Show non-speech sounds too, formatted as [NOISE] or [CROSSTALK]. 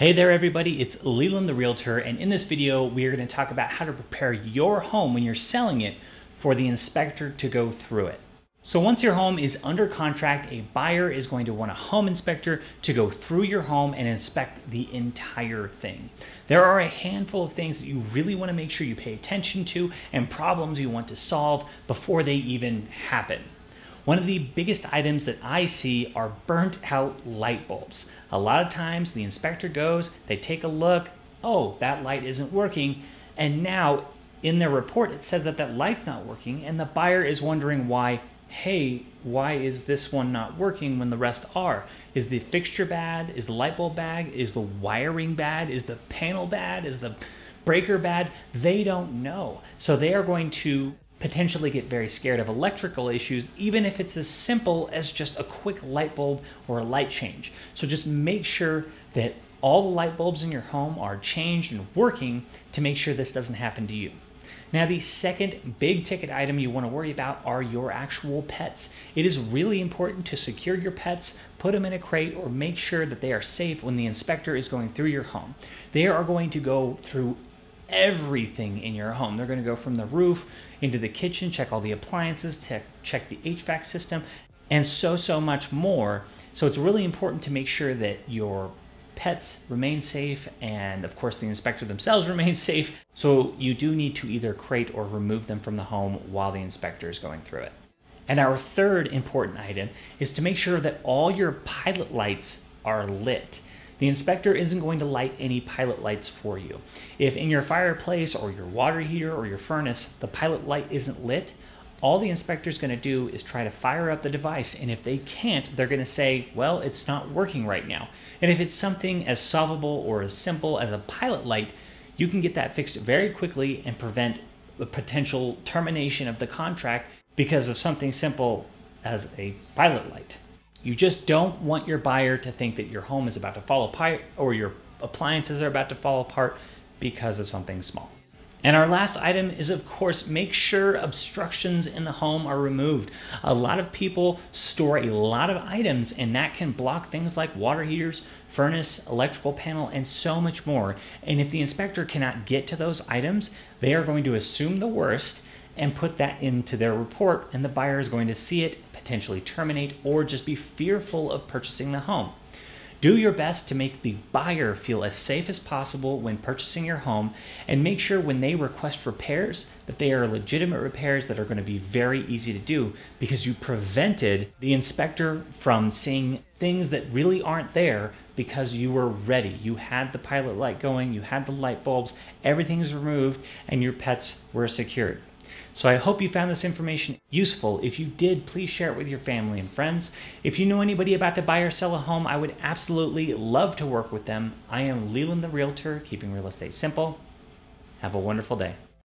Hey there everybody, it's Leland the Realtor and in this video we are going to talk about how to prepare your home when you're selling it for the inspector to go through it. So once your home is under contract, a buyer is going to want a home inspector to go through your home and inspect the entire thing. There are a handful of things that you really want to make sure you pay attention to and problems you want to solve before they even happen. One of the biggest items that I see are burnt out light bulbs. A lot of times the inspector goes, they take a look, oh, that light isn't working, and now in their report it says that that light's not working, and the buyer is wondering why, hey, why is this one not working when the rest are? Is the fixture bad? Is the light bulb bad? Is the wiring bad? Is the panel bad? Is the breaker bad? They don't know. So they are going to potentially get very scared of electrical issues, even if it's as simple as just a quick light bulb or a light change. So just make sure that all the light bulbs in your home are changed and working to make sure this doesn't happen to you. Now, the second big ticket item you want to worry about are your actual pets. It is really important to secure your pets, put them in a crate, or make sure that they are safe when the inspector is going through your home. They are going to go through everything in your home. They're going to go from the roof into the kitchen, check all the appliances, check the HVAC system, and so, so much more. So it's really important to make sure that your pets remain safe and of course the inspector themselves [LAUGHS] remain safe. So you do need to either crate or remove them from the home while the inspector is going through it. And our third important item is to make sure that all your pilot lights are lit. The inspector isn't going to light any pilot lights for you. If in your fireplace or your water heater or your furnace, the pilot light isn't lit, all the inspector is going to do is try to fire up the device. And if they can't, they're going to say, well, it's not working right now. And if it's something as solvable or as simple as a pilot light, you can get that fixed very quickly and prevent the potential termination of the contract because of something simple as a pilot light. You just don't want your buyer to think that your home is about to fall apart or your appliances are about to fall apart because of something small. And our last item is, of course, make sure obstructions in the home are removed. A lot of people store a lot of items, and that can block things like water heaters, furnace, electrical panel, and so much more. And if the inspector cannot get to those items, they are going to assume the worst and put that into their report, and the buyer is going to see it, potentially terminate, or just be fearful of purchasing the home. Do your best to make the buyer feel as safe as possible when purchasing your home and make sure when they request repairs that they are legitimate repairs that are going to be very easy to do because you prevented the inspector from seeing things that really aren't there because you were ready. You had the pilot light going, you had the light bulbs, everything's removed, and your pets were secured. So I hope you found this information useful. If you did, please share it with your family and friends. If you know anybody about to buy or sell a home, I would absolutely love to work with them. I am Leland the Realtor, keeping real estate simple. Have a wonderful day.